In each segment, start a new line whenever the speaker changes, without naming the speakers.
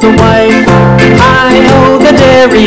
the wife. I owe the dairy,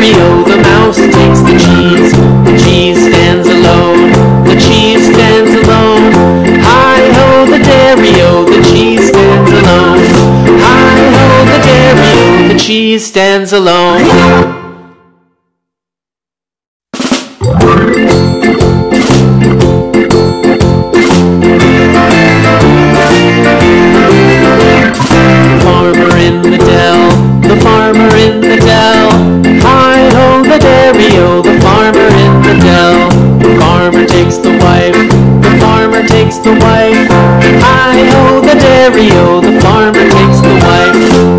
The the mouse takes the cheese. The cheese stands alone, the cheese stands alone. Hi ho, the dairy-o, the cheese stands alone. Hi ho, the dairy-o, the cheese stands alone. life. The farmer takes the wife. I oh the dairy oh, the farmer takes the wife.